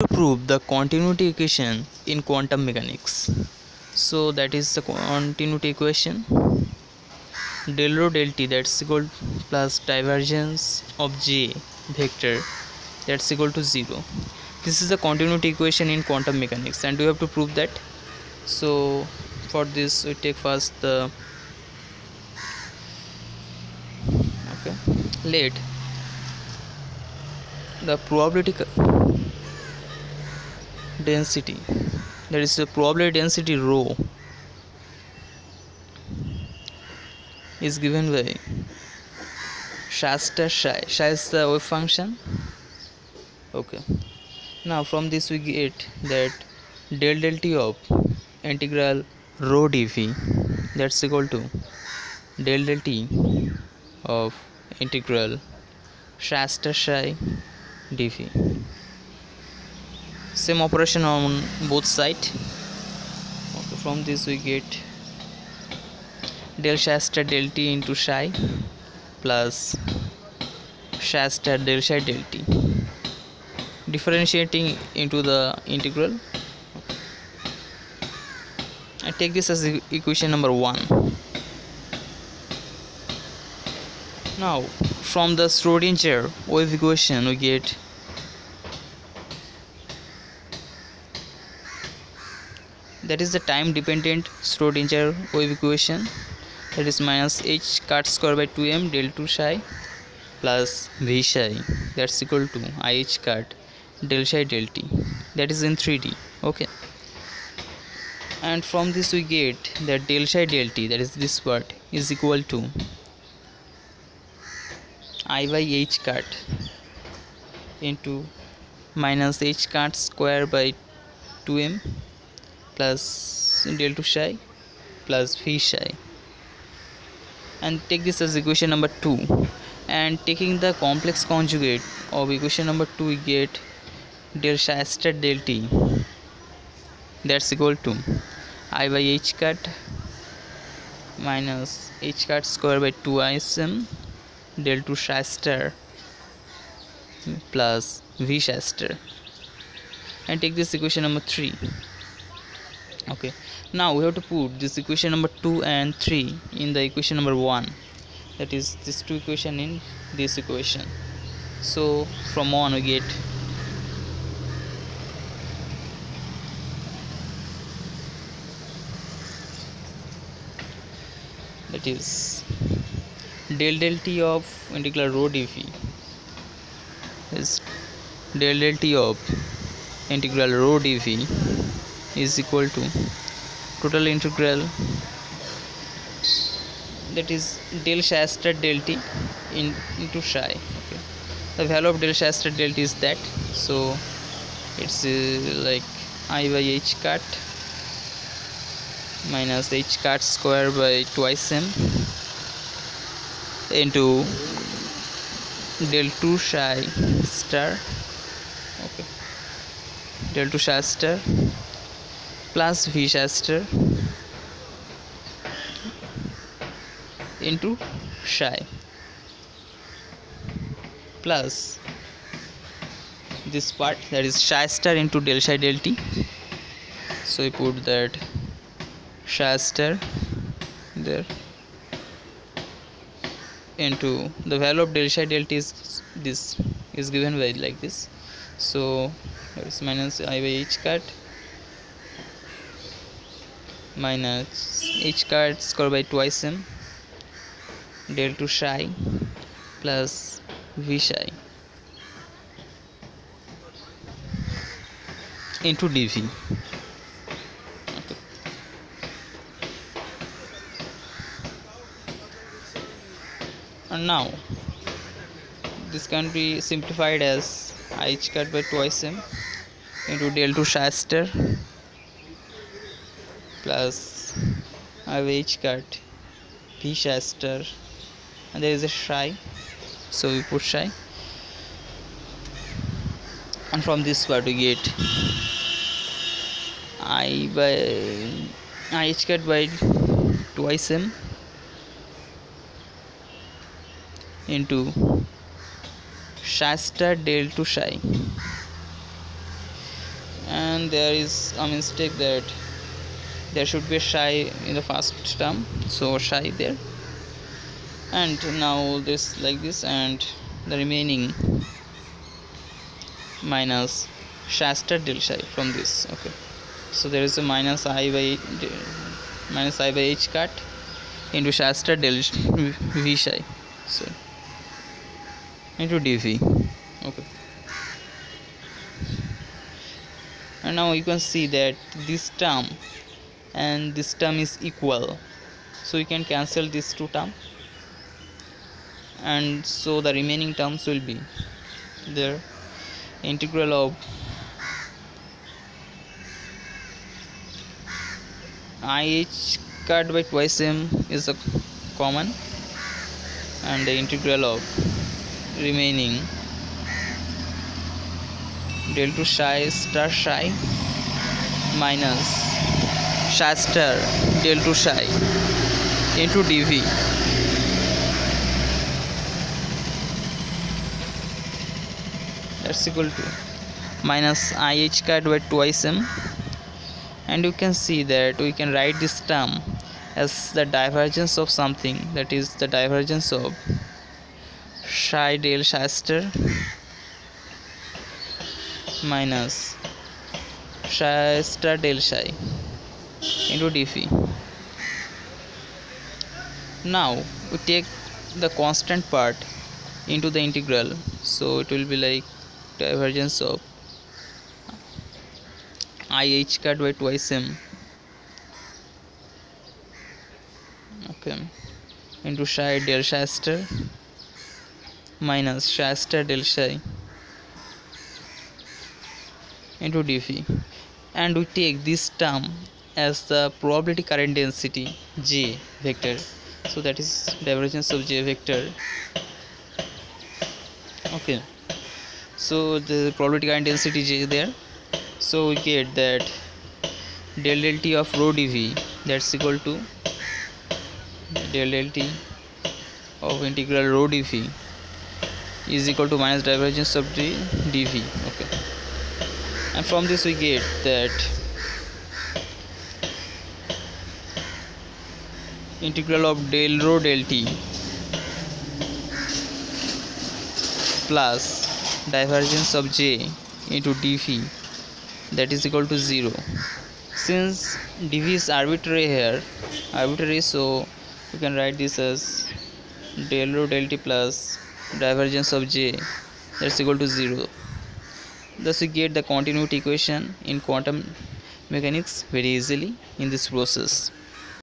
to prove the continuity equation in quantum mechanics. So that is the continuity equation. Del rho del t that's equal plus divergence of j vector that's equal to 0 this is the continuity equation in quantum mechanics and we have to prove that. So for this we take first the okay let the probability density. That is the probability density rho is given by psi star psi is the wave function. Okay. Now from this we get that del del t of integral rho dv that's equal to del del t of integral psi star psi dv same operation on both side. Okay, from this we get del psi star del t into psi plus psi star del psi del t. Differentiating into the integral. I take this as equation number 1 now from the Schrodinger wave equation we get that is the time dependent Schrodinger wave equation that is minus h cut square by 2m del 2 psi plus v psi. That's equal to ih cut del psi del t. That is in 3d okay. And from this we get that del psi del t that is this part is equal to i by h cut into minus h cut square by 2m plus del 2 psi plus v psi. And take this as equation number 2 and taking the complex conjugate of equation number 2 we get del psi star del t. That's equal to i by h cut minus h cut square by 2 ism del 2 psi star plus v psi star and take this equation number 3 okay. Now we have to put this equation number 2 and 3 in the equation number 1 that is this two equation in this equation. So from 1 we get that is del del t of integral rho dv is del del t of integral rho dv is equal to total integral that is del psi star del t in, into psi okay. The value of del psi star del t is that. So it's uh, like i by h cut minus h cut square by twice m into del 2 psi star okay. Del 2 psi star plus v psi star into psi plus this part that is psi star into del psi del t. So we put that psi star there into the value of del psi del t is this is given by like this. So is minus i by h cut minus h cut square by twice m del 2 psi plus v psi into dv okay. and now this can be simplified as h cut by twice m into del 2 psi plus average cut p psi star and there is a psi so we put psi and from this part we get? I by i cut by twice m into psi star del to psi and there is a mistake that there should be a psi in the first term. So psi there. And now this like this and the remaining minus star del psi from this okay. So there is a minus i by minus i by h cut into star del v psi so into dv okay. And now you can see that this term and this term is equal. So you can cancel these two terms and so the remaining terms will be there integral of IH cut by twice m is a common and the integral of remaining del to psi star psi minus star del to psi into dv that's equal to minus ih cut by twice m. And you can see that we can write this term as the divergence of something that is the divergence of psi del star minus psi star del psi into dphi now we take the constant part into the integral. So it will be like divergence of ih cut by twice m. Okay. Into psi del psi minus psi del psi into dphi and we take this term as the probability current density j vector. So that is divergence of j vector. Okay. So the probability current density j there. So we get that del del t of rho dv that's equal to del del t of integral rho dv is equal to minus divergence of d dv okay. And from this we get that integral of del rho del t plus divergence of j into dv that is equal to 0 since dv is arbitrary here arbitrary so you can write this as del rho del t plus divergence of j that's equal to 0 thus we get the continuity equation in quantum mechanics very easily in this process